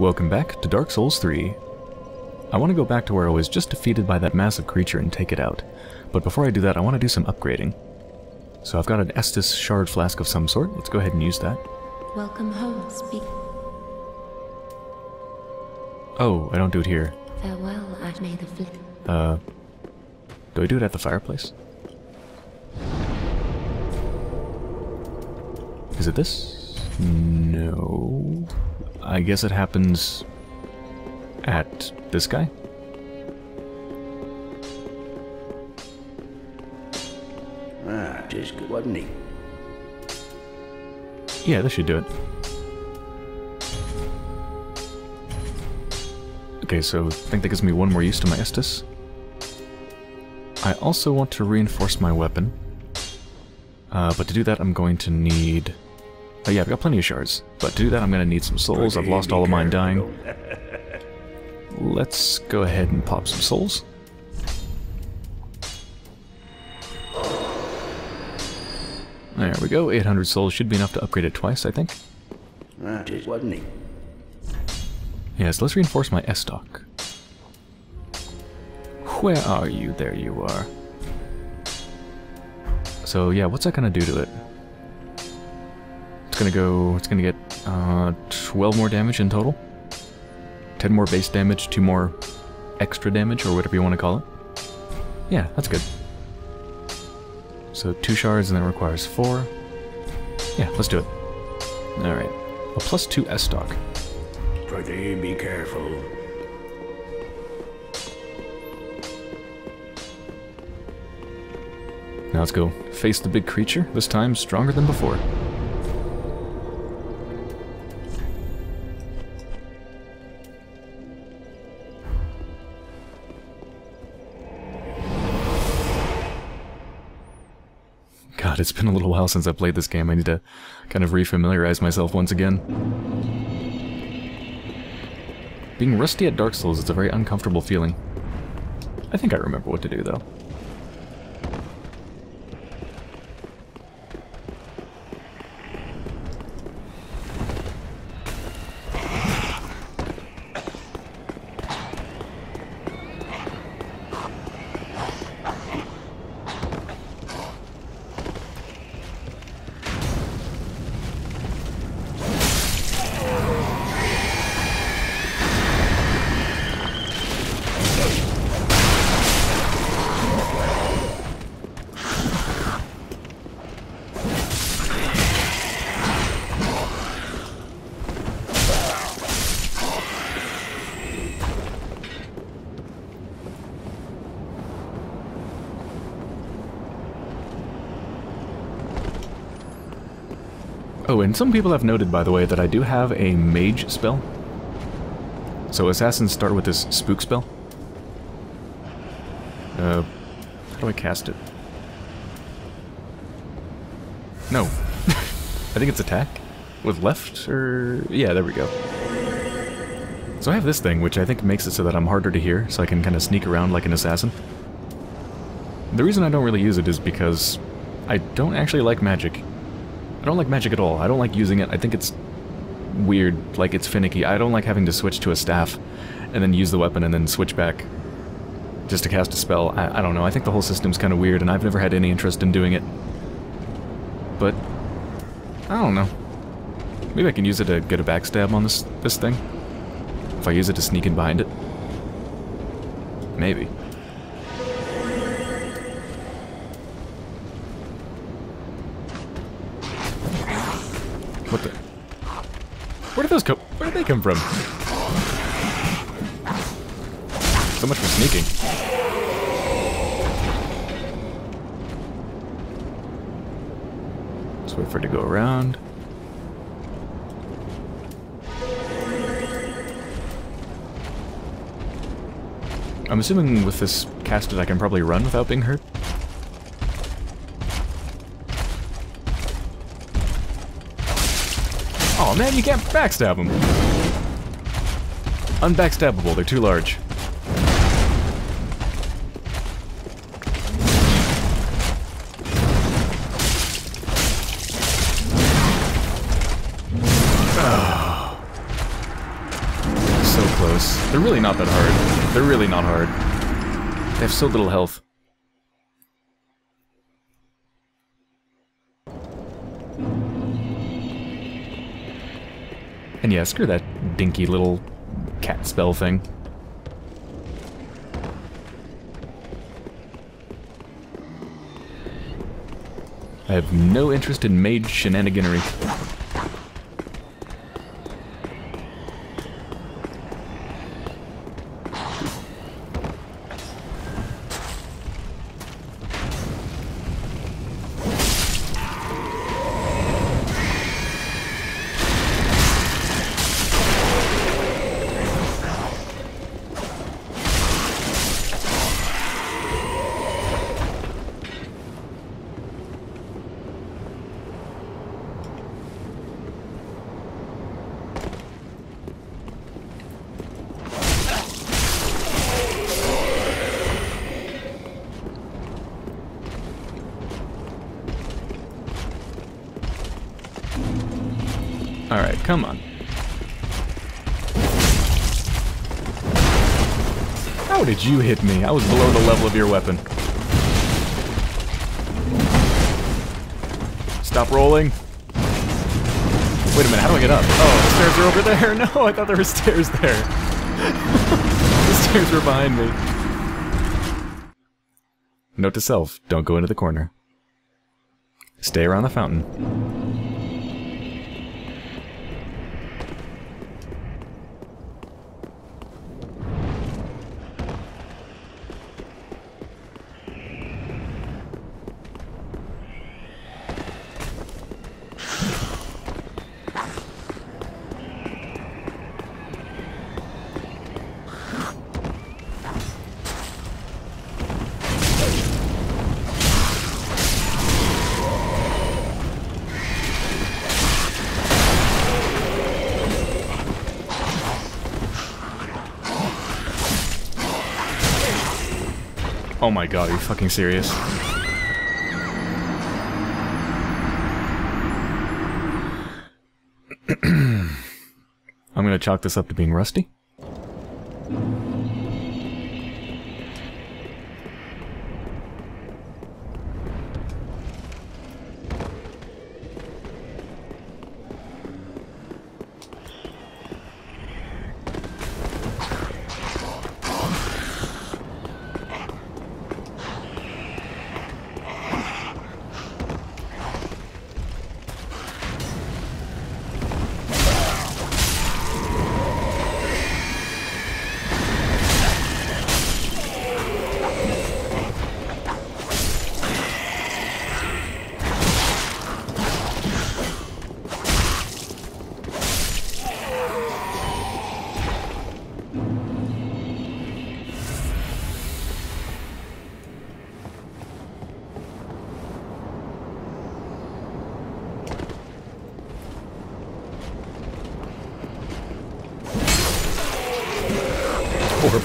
Welcome back to Dark Souls 3. I want to go back to where I was just defeated by that massive creature and take it out. But before I do that, I want to do some upgrading. So I've got an Estus shard flask of some sort. Let's go ahead and use that. Welcome home, speak. Oh, I don't do it here. Farewell, I've made the flip. Uh, do I do it at the fireplace? Is it this? No. I guess it happens at this guy? Ah, just good, wasn't he? Yeah, this should do it. Okay, so I think that gives me one more use to my Estus. I also want to reinforce my weapon. Uh, but to do that, I'm going to need... Oh yeah, I've got plenty of shards. But to do that, I'm going to need some souls. I've lost all of mine dying. Let's go ahead and pop some souls. There we go, 800 souls should be enough to upgrade it twice, I think. Ah, just wasn't he? Yes, let's reinforce my Estoc. Where are you? There you are. So yeah, what's that gonna do to it? It's gonna go, it's gonna get uh, 12 more damage in total. 10 more base damage, 2 more extra damage, or whatever you want to call it. Yeah, that's good. So 2 shards and that requires 4. Yeah, let's do it. Alright. A plus 2 Estoc. Pretty be careful. Now let's go face the big creature, this time stronger than before. It's been a little while since I played this game. I need to kind of refamiliarize myself once again. Being rusty at Dark Souls is a very uncomfortable feeling. I think I remember what to do, though. And some people have noted, by the way, that I do have a mage spell. So assassins start with this spook spell. Uh, how do I cast it? No. I think it's attack? With left, or... Yeah, there we go. So I have this thing, which I think makes it so that I'm harder to hear, so I can kind of sneak around like an assassin. The reason I don't really use it is because I don't actually like magic. I don't like magic at all. I don't like using it. I think it's weird, like it's finicky. I don't like having to switch to a staff and then use the weapon and then switch back just to cast a spell. I, I don't know. I think the whole system's kind of weird and I've never had any interest in doing it. But, I don't know. Maybe I can use it to get a backstab on this, this thing. If I use it to sneak in behind it. What the? Where did those come? Where did they come from? So much for sneaking. Let's wait for it to go around. I'm assuming with this casted I can probably run without being hurt. Man, you can't backstab them. Unbackstabbable, they're too large. So close. They're really not that hard. They're really not hard. They have so little health. And yeah, screw that dinky little cat spell thing. I have no interest in mage shenaniganery. Did you hit me? I was below the level of your weapon. Stop rolling. Wait a minute, how do I get up? Oh, the stairs are over there? No, I thought there were stairs there. the stairs were behind me. Note to self, don't go into the corner. Stay around the fountain. Oh my god, are you fucking serious? I'm gonna chalk this up to being rusty.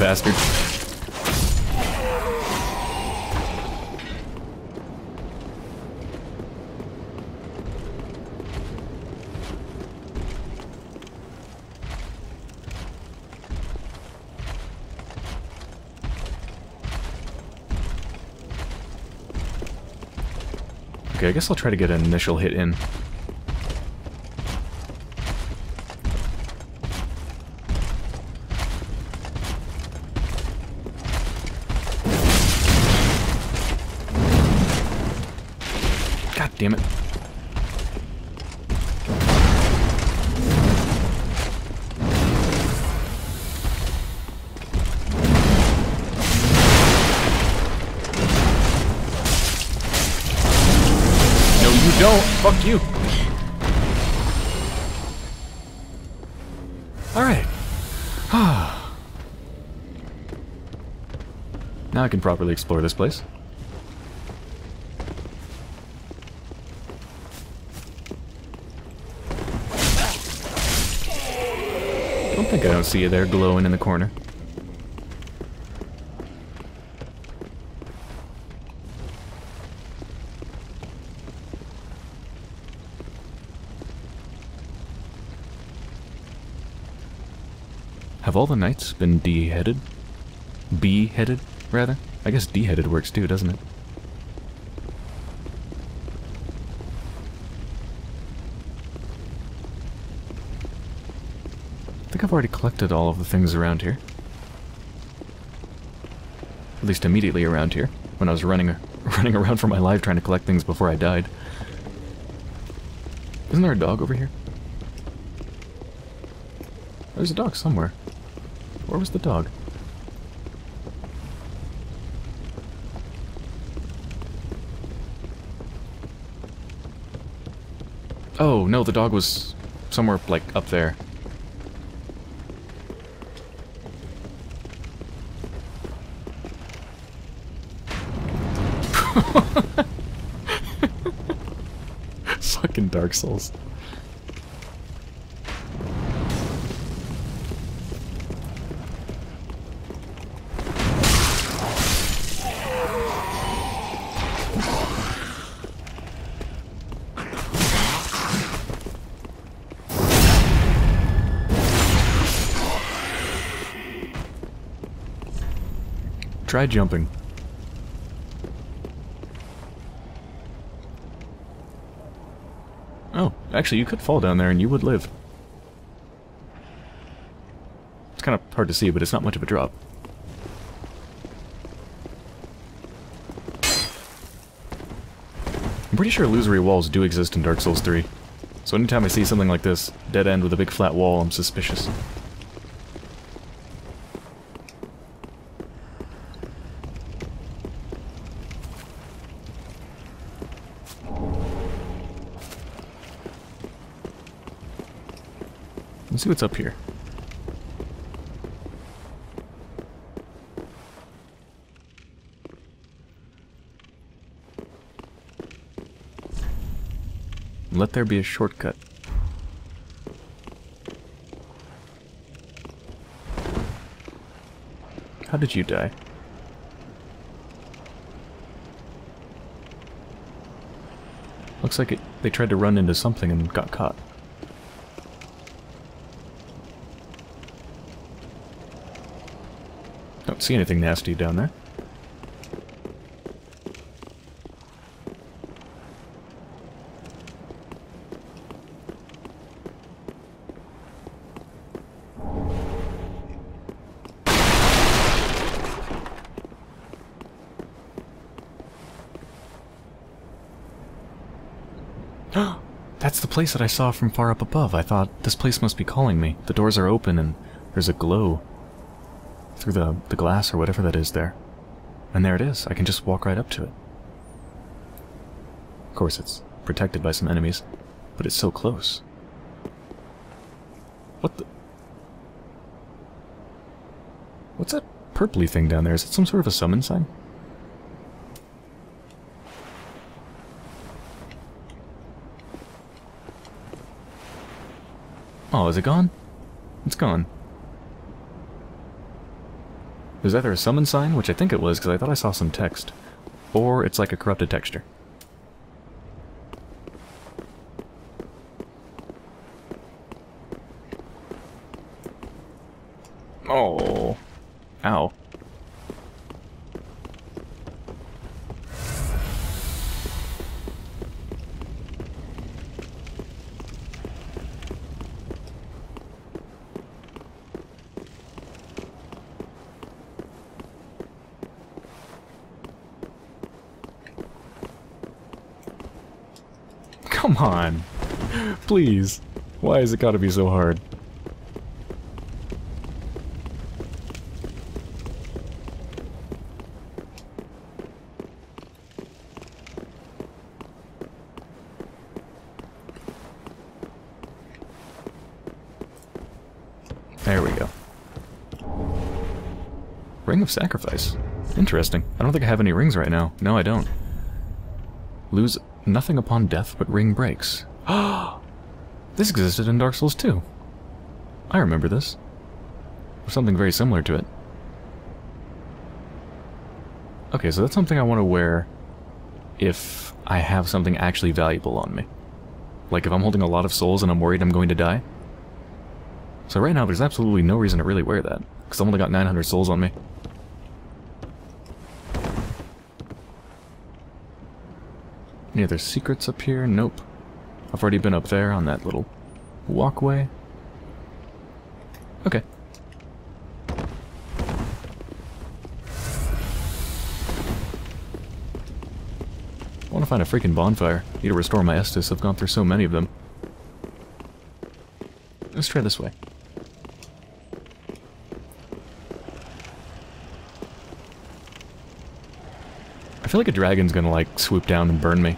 Bastard. Okay, I guess I'll try to get an initial hit in. I can properly explore this place. Don't think I don't see you there glowing in the corner. Have all the knights been beheaded? Beheaded, rather? I guess deheaded works too, doesn't it? I think I've already collected all of the things around here. At least immediately around here, when I was running, running around for my life trying to collect things before I died. Isn't there a dog over here? There's a dog somewhere. Where was the dog? Oh, no, the dog was somewhere, like, up there. Fucking Dark Souls. Try jumping. Oh, actually you could fall down there and you would live. It's kind of hard to see, but it's not much of a drop. I'm pretty sure illusory walls do exist in Dark Souls 3. So anytime I see something like this, dead end with a big flat wall, I'm suspicious. See what's up here. Let there be a shortcut. How did you die? Looks like it, they tried to run into something and got caught. Don't see anything nasty down there. That's the place that I saw from far up above. I thought, this place must be calling me. The doors are open and there's a glow through the, the glass or whatever that is there. And there it is. I can just walk right up to it. Of course, it's protected by some enemies, but it's so close. What the... What's that purpley thing down there? Is it some sort of a summon sign? Oh, is it gone? It's gone. There's either a summon sign, which I think it was because I thought I saw some text, or it's like a corrupted texture. Oh. Ow. Come on. Please. Why has it gotta be so hard? There we go. Ring of Sacrifice. Interesting. I don't think I have any rings right now. No, I don't. Lose nothing upon death, but ring breaks. this existed in Dark Souls 2. I remember this. Or something very similar to it. Okay, so that's something I want to wear if I have something actually valuable on me. Like if I'm holding a lot of souls and I'm worried I'm going to die. So right now, there's absolutely no reason to really wear that, because I've only got 900 souls on me. Any other secrets up here? Nope. I've already been up there on that little walkway. Okay. I want to find a freaking bonfire. Need to restore my Estus. I've gone through so many of them. Let's try this way. Feel like a dragon's gonna, like, swoop down and burn me.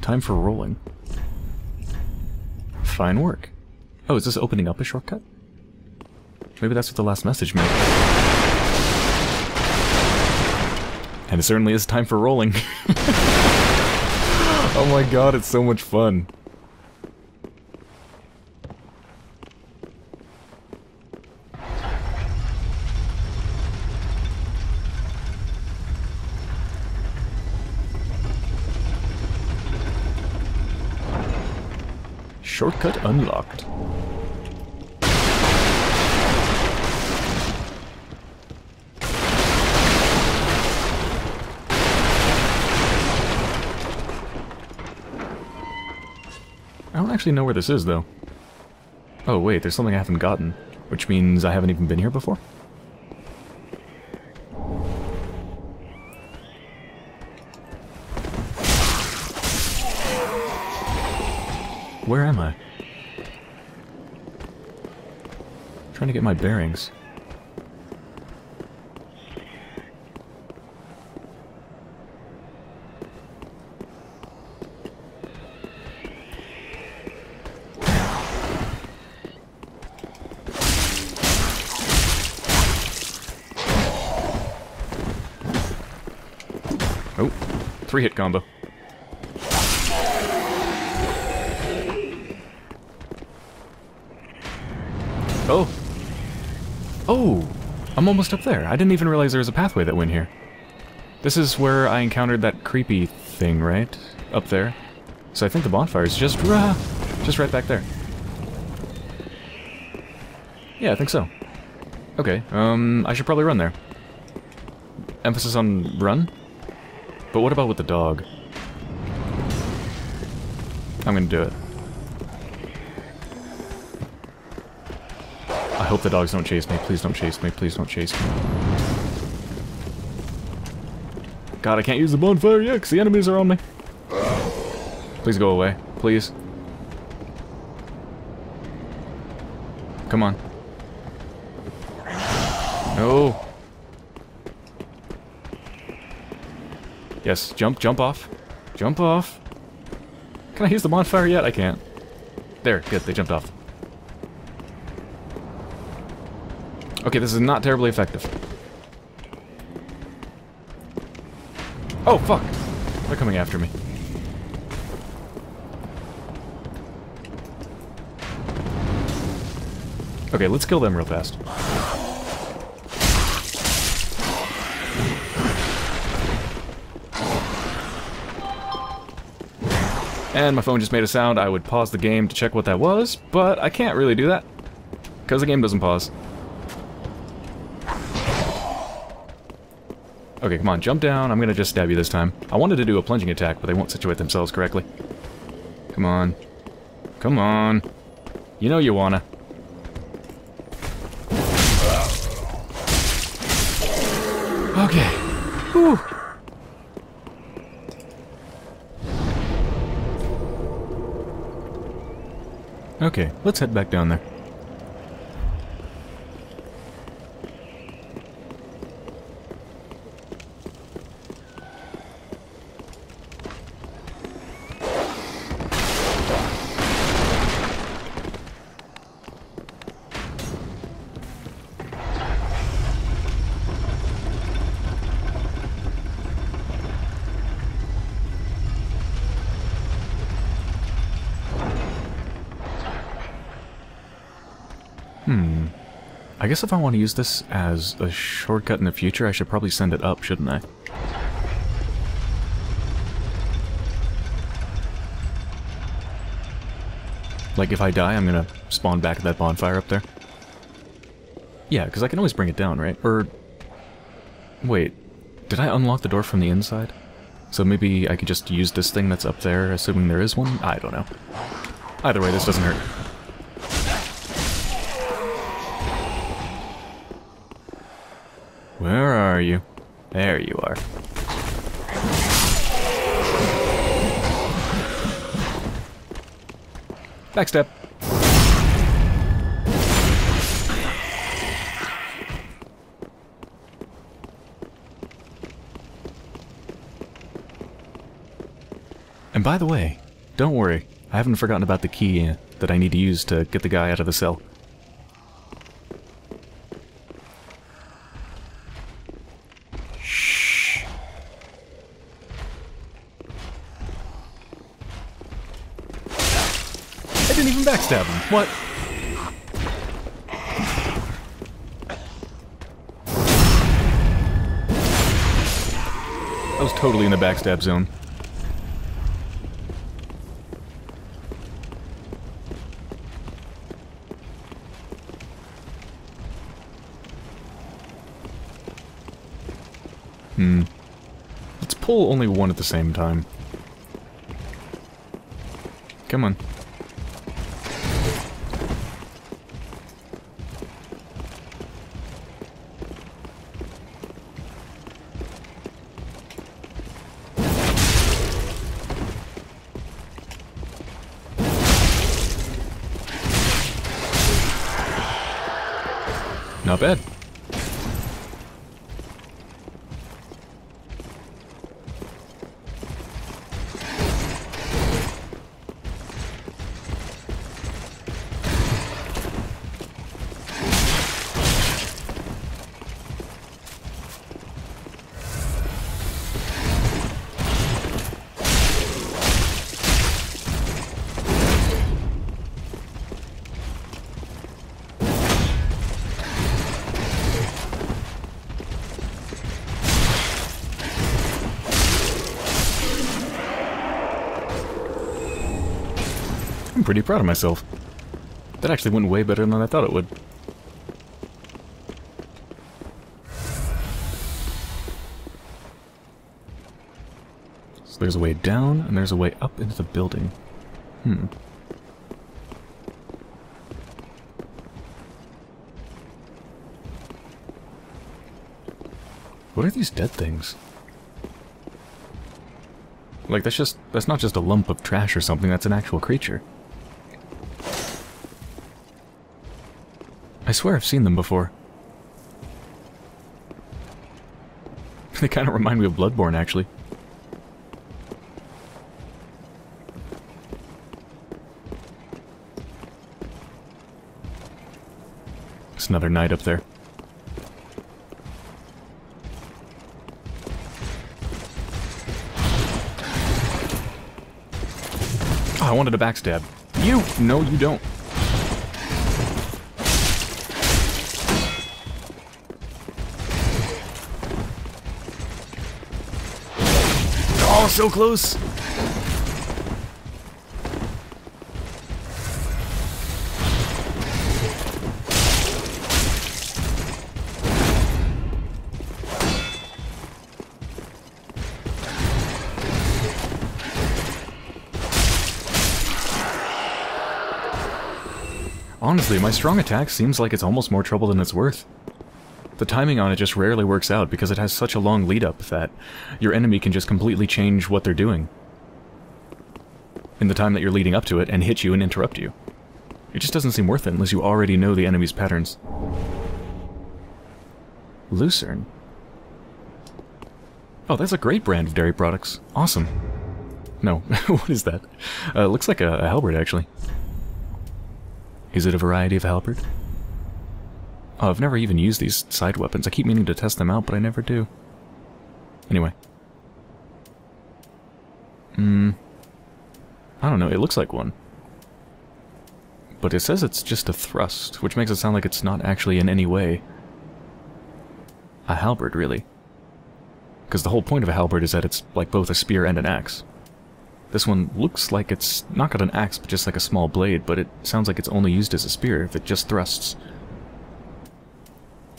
Time for rolling. Fine work. Oh, is this opening up a shortcut? Maybe that's what the last message meant. And it certainly is time for rolling. oh my god, it's so much fun. Shortcut unlocked. Don't actually know where this is, though. Oh, wait, there's something I haven't gotten. Which means I haven't even been here before? Where am I? trying to get my bearings. Oh, three hit combo. Oh. Oh! I'm almost up there. I didn't even realize there was a pathway that went here. This is where I encountered that creepy thing, right? Up there. So I think the bonfire is just, rah, just right back there. Yeah, I think so. Okay, um, I should probably run there. Emphasis on run? But what about with the dog? I'm gonna do it. I hope the dogs don't chase me. Please don't chase me. Please don't chase me. God, I can't use the bonfire yet because the enemies are on me. Please go away. Please. Come on. No. Yes, jump, jump off. Jump off. Can I use the bonfire yet? I can't. There, good, they jumped off. Okay, this is not terribly effective. Oh, fuck! They're coming after me. Okay, let's kill them real fast. And my phone just made a sound. I would pause the game to check what that was, but I can't really do that. Because the game doesn't pause. Okay, come on, jump down. I'm gonna just stab you this time. I wanted to do a plunging attack, but they won't situate themselves correctly. Come on. Come on. You know you wanna. Okay, let's head back down there. I guess if I want to use this as a shortcut in the future, I should probably send it up, shouldn't I? Like, if I die, I'm gonna spawn back at that bonfire up there? Yeah, because I can always bring it down, right? Or... Wait, did I unlock the door from the inside? So maybe I could just use this thing that's up there, assuming there is one? I don't know. Either way, this doesn't hurt. Where are you? There you are. Backstep. And by the way, don't worry, I haven't forgotten about the key uh, that I need to use to get the guy out of the cell. Shh. I him. What? I was totally in the backstab zone. Hmm. Let's pull only one at the same time. Come on. Not bad. Pretty proud of myself. That actually went way better than I thought it would. So there's a way down, and there's a way up into the building. Hmm. What are these dead things? Like, that's just, that's not just a lump of trash or something, that's an actual creature. I swear I've seen them before. they kind of remind me of Bloodborne, actually. It's another knight up there. Oh, I wanted a backstab. You! No, you don't. So close! Honestly, my strong attack seems like it's almost more trouble than it's worth. The timing on it just rarely works out because it has such a long lead up that your enemy can just completely change what they're doing in the time that you're leading up to it and hit you and interrupt you. It just doesn't seem worth it unless you already know the enemy's patterns. Lucerne. Oh, that's a great brand of dairy products. Awesome. No, what is that? Uh, looks like a, a halberd, actually. Is it a variety of halberd? Oh, I've never even used these side weapons. I keep meaning to test them out, but I never do. Anyway. Hmm. I don't know, it looks like one. But it says it's just a thrust, which makes it sound like it's not actually in any way a halberd, really. Because the whole point of a halberd is that it's like both a spear and an axe. This one looks like it's not got an axe, but just like a small blade, but it sounds like it's only used as a spear if it just thrusts.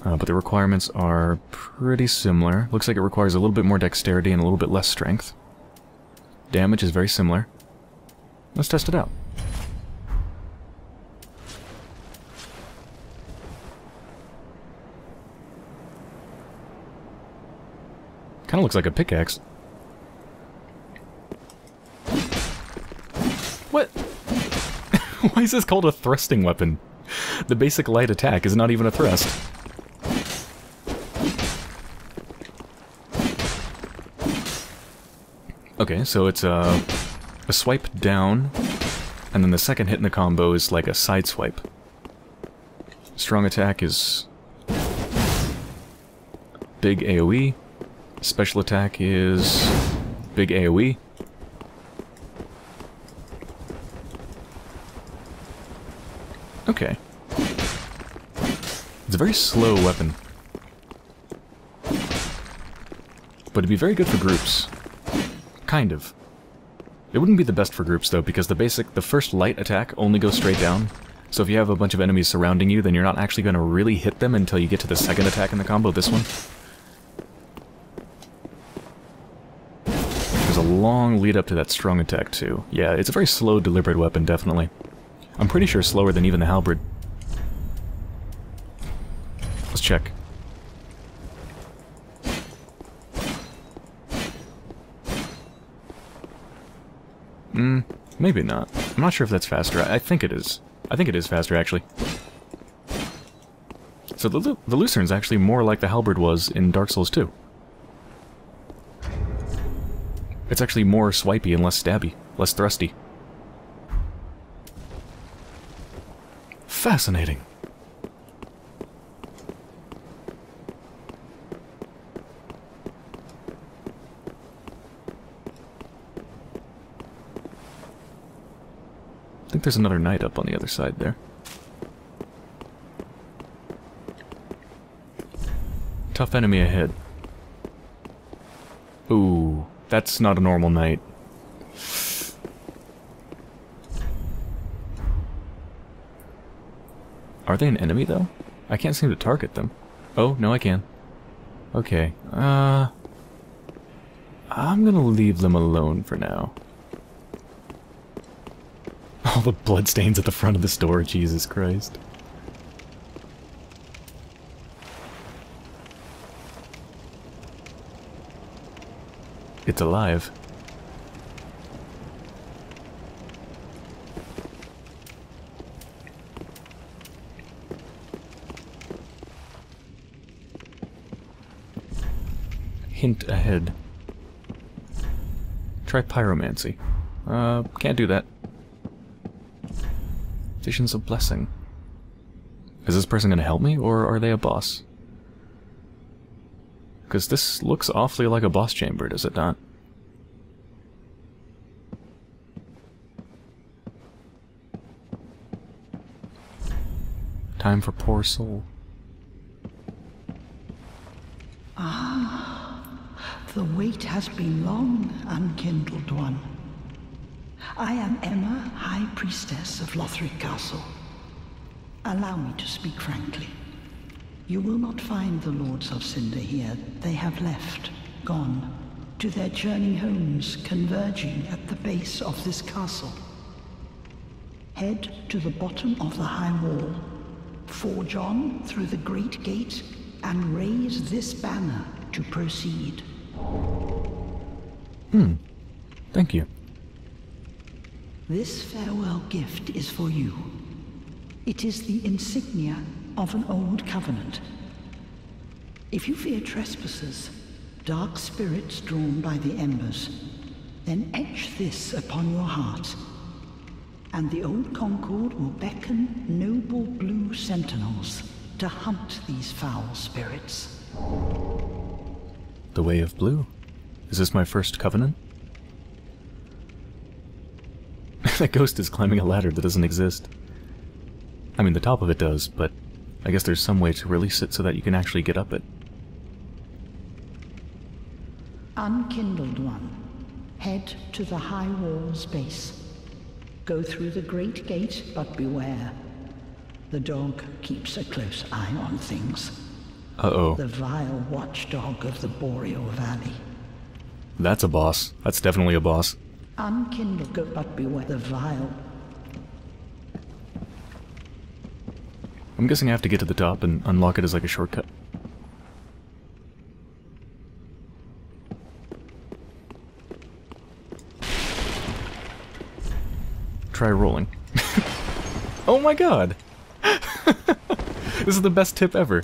Uh, but the requirements are pretty similar. Looks like it requires a little bit more dexterity and a little bit less strength. Damage is very similar. Let's test it out. Kind of looks like a pickaxe. What? Why is this called a thrusting weapon? The basic light attack is not even a thrust. Okay, so it's a, a swipe down, and then the second hit in the combo is like a side swipe. Strong attack is big AoE, Special attack is big AoE. Okay. It's a very slow weapon. But it'd be very good for groups. Kind of. It wouldn't be the best for groups, though, because the basic, the first light attack only goes straight down. So if you have a bunch of enemies surrounding you, then you're not actually going to really hit them until you get to the second attack in the combo, this one. There's a long lead up to that strong attack, too. Yeah, it's a very slow, deliberate weapon, definitely. I'm pretty sure slower than even the halberd. Let's check. Hmm, maybe not. I'm not sure if that's faster. I, I think it is. I think it is faster, actually. So the, the Lucerne's actually more like the halberd was in Dark Souls 2. It's actually more swipey and less stabby, less thrusty. Fascinating. Think there's another knight up on the other side there. Tough enemy ahead. Ooh. That's not a normal knight. Are they an enemy, though? I can't seem to target them. Oh, no I can. Okay, uh... I'm gonna leave them alone for now. All the bloodstains at the front of the store, Jesus Christ. It's alive. Hint ahead. Try pyromancy. Uh, can't do that. Of Blessing. Is this person gonna help me, or are they a boss? Because this looks awfully like a boss chamber, does it not? Time for poor soul. Ah, the wait has been long, unkindled one. I am Emma, High Priestess of Lothric Castle. Allow me to speak frankly. You will not find the Lords of Cinder here. They have left, gone, to their journey homes converging at the base of this castle. Head to the bottom of the high wall, forge on through the great gate, and raise this banner to proceed. Hmm. Thank you. This farewell gift is for you. It is the insignia of an old covenant. If you fear trespassers, dark spirits drawn by the embers, then etch this upon your heart, and the old Concord will beckon noble blue sentinels to hunt these foul spirits. The Way of Blue. Is this my first covenant? that ghost is climbing a ladder that doesn't exist. I mean, the top of it does, but I guess there's some way to release it so that you can actually get up it. Unkindled one, head to the high wall's base. Go through the great gate, but beware. The dog keeps a close eye on things. Uh-oh. The vile watchdog of the Boreal Valley. That's a boss. That's definitely a boss. Unkindled, go, but beware the vile. I'm guessing I have to get to the top and unlock it as like a shortcut. Try rolling. oh my god! this is the best tip ever.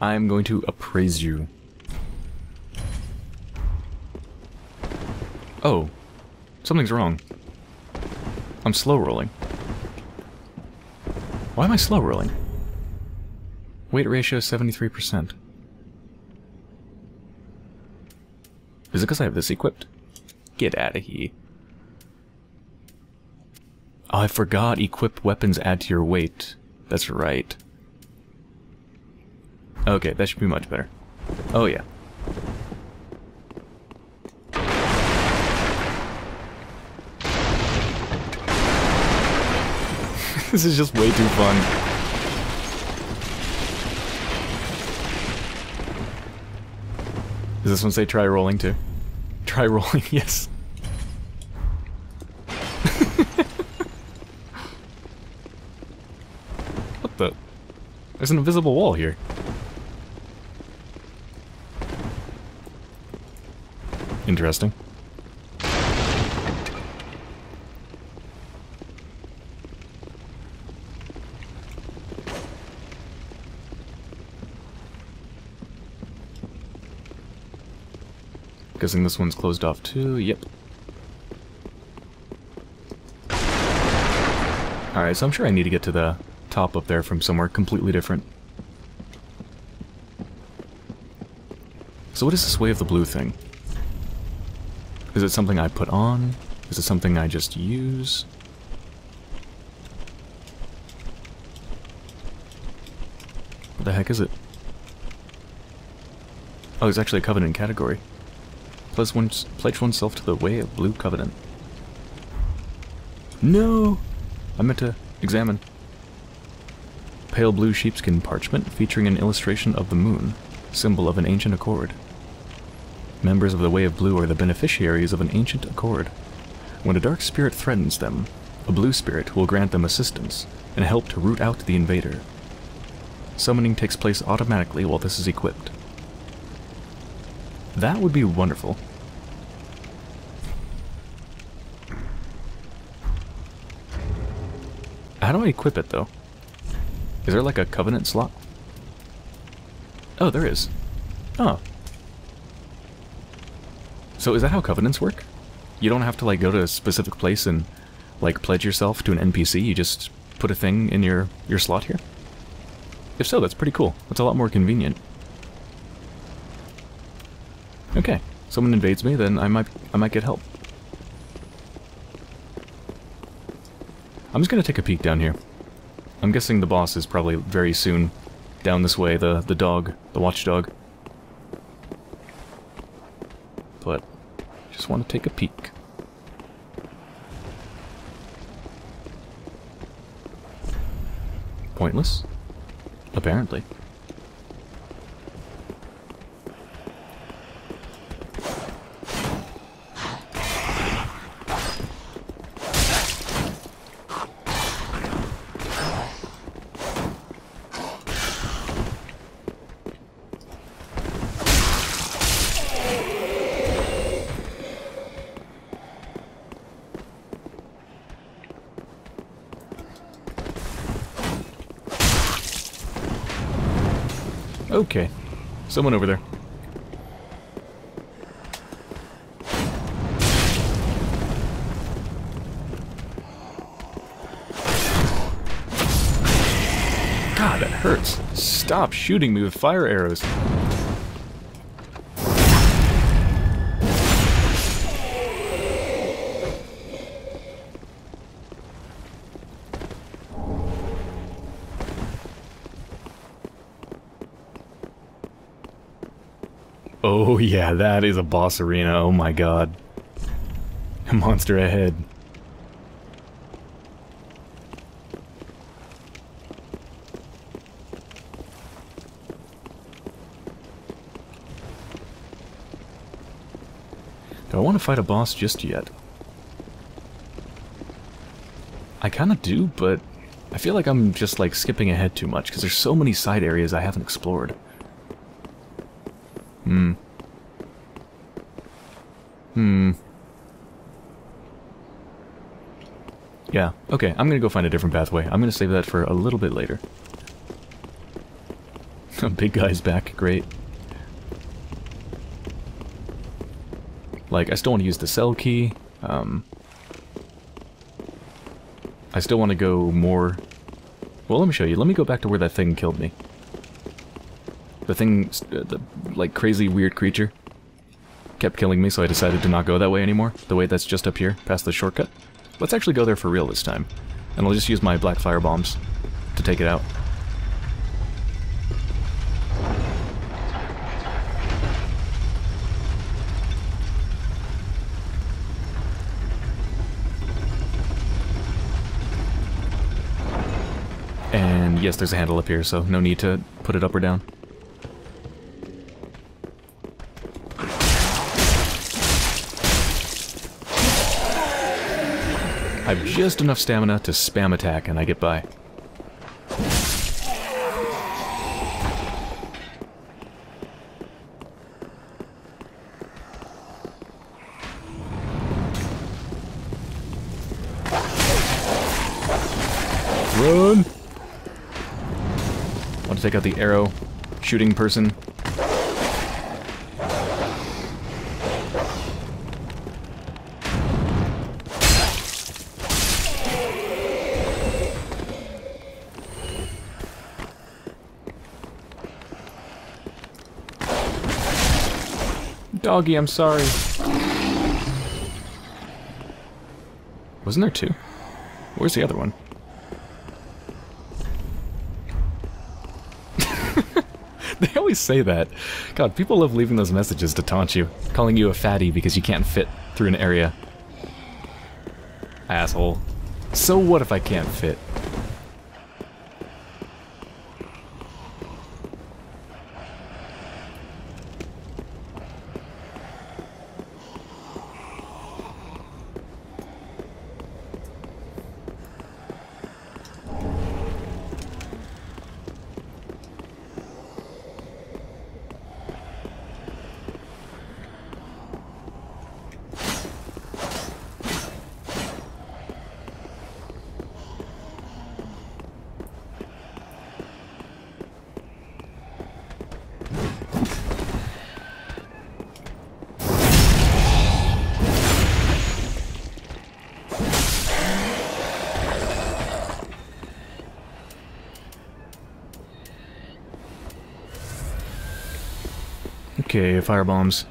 I'm going to appraise you. Oh. Something's wrong. I'm slow rolling. Why am I slow rolling? Weight ratio is 73%. Is it because I have this equipped? Get out of here. Oh, I forgot equipped weapons add to your weight. That's right. Okay, that should be much better. Oh yeah. This is just way too fun. Does this one say try rolling too? Try rolling, yes. what the? There's an invisible wall here. Interesting. Guessing this one's closed off too. Yep. Alright, so I'm sure I need to get to the top up there from somewhere completely different. So what is this Way of the Blue thing? Is it something I put on? Is it something I just use? What the heck is it? Oh, it's actually a Covenant category. Pledge, one's, pledge oneself to the way of Blue Covenant. No! I meant to examine. Pale blue sheepskin parchment featuring an illustration of the moon, symbol of an ancient accord. Members of the Way of Blue are the beneficiaries of an ancient accord. When a dark spirit threatens them, a blue spirit will grant them assistance and help to root out the invader. Summoning takes place automatically while this is equipped. That would be wonderful. How do I equip it, though? Is there like a covenant slot? Oh, there is. Oh. So is that how covenants work? You don't have to like go to a specific place and like pledge yourself to an NPC, you just put a thing in your, your slot here? If so, that's pretty cool. That's a lot more convenient. Okay, someone invades me, then I might I might get help. I'm just gonna take a peek down here. I'm guessing the boss is probably very soon down this way, the, the dog, the watchdog. But, just want to take a peek. Pointless? Apparently. Okay. Someone over there. God, that hurts. Stop shooting me with fire arrows. Yeah, that is a boss arena, oh my god. A monster ahead. Do I want to fight a boss just yet? I kind of do, but I feel like I'm just like skipping ahead too much because there's so many side areas I haven't explored. Hmm. Hmm. Yeah, okay, I'm gonna go find a different pathway. I'm gonna save that for a little bit later. Big guy's back, great. Like, I still want to use the cell key. Um, I still want to go more... Well, let me show you. Let me go back to where that thing killed me. The thing, the, like, crazy weird creature kept killing me, so I decided to not go that way anymore. The way that's just up here, past the shortcut. Let's actually go there for real this time. And I'll just use my black fire bombs to take it out. And yes, there's a handle up here, so no need to put it up or down. I have just enough stamina to spam attack and I get by. Run! Want to take out the arrow shooting person. Doggy, I'm sorry. Wasn't there two? Where's the other one? they always say that. God, people love leaving those messages to taunt you, calling you a fatty because you can't fit through an area. Asshole. So what if I can't fit? Okay, firebombs.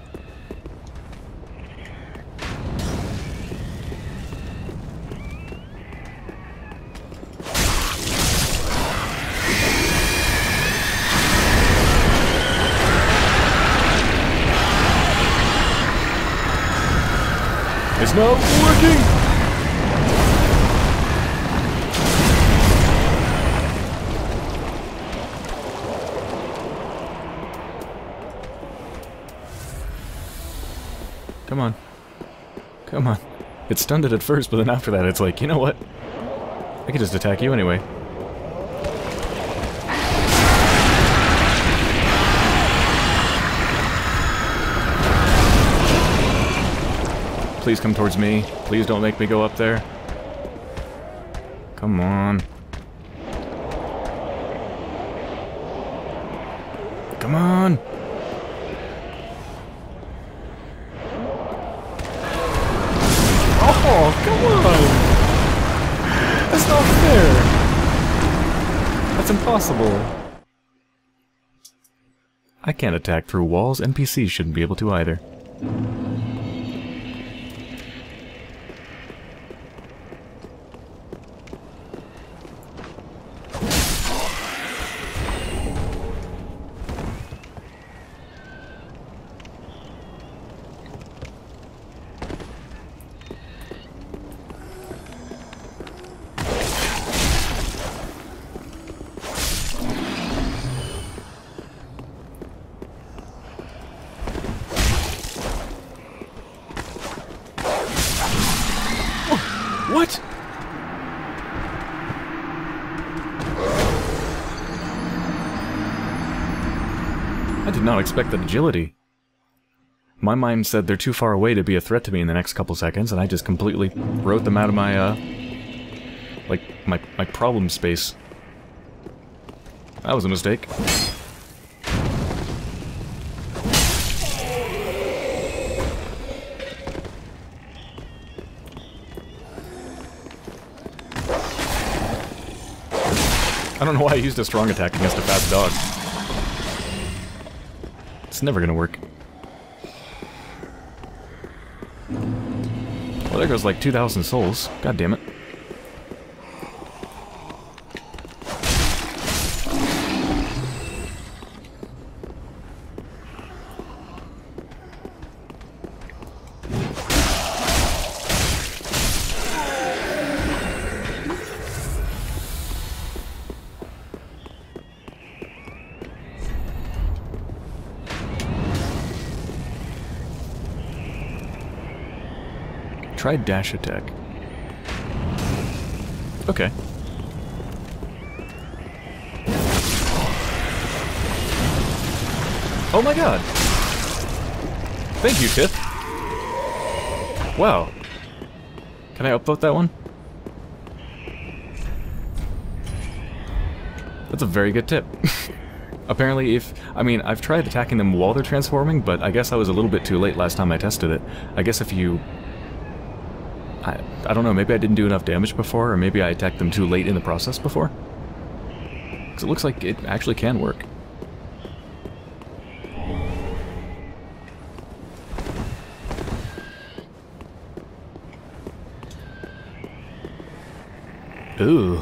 It stunned it at first, but then after that it's like, you know what? I could just attack you anyway. Please come towards me. Please don't make me go up there. Come on. That's impossible. I can't attack through walls, NPCs shouldn't be able to either. Agility. My mind said they're too far away to be a threat to me in the next couple seconds, and I just completely wrote them out of my, uh... Like, my, my problem space. That was a mistake. I don't know why I used a strong attack against a fast dog. It's never gonna work. Well, there goes like 2,000 souls. God damn it. Try dash attack. Okay. Oh my god! Thank you, Tith! Wow. Can I upvote that one? That's a very good tip. Apparently if... I mean, I've tried attacking them while they're transforming, but I guess I was a little bit too late last time I tested it. I guess if you... I, don't know, maybe I didn't do enough damage before, or maybe I attacked them too late in the process before? Because it looks like it actually can work. Ooh.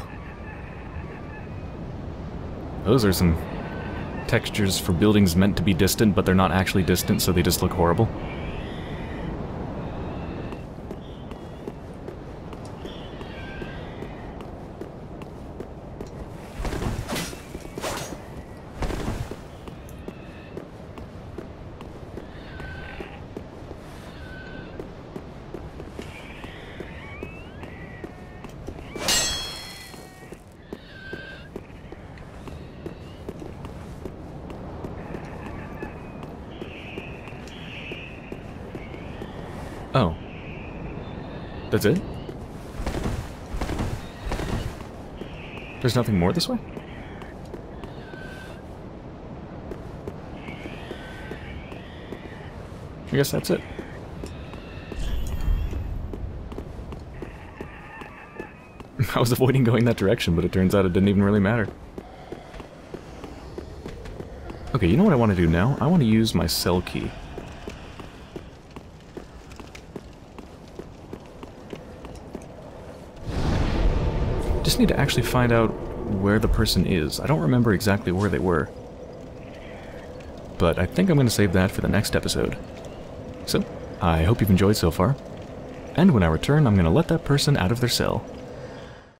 Those are some textures for buildings meant to be distant, but they're not actually distant, so they just look horrible. Oh. That's it? There's nothing more this way? I guess that's it. I was avoiding going that direction, but it turns out it didn't even really matter. Okay, you know what I want to do now? I want to use my cell key. Just need to actually find out where the person is. I don't remember exactly where they were. But I think I'm going to save that for the next episode. So, I hope you've enjoyed so far. And when I return, I'm going to let that person out of their cell.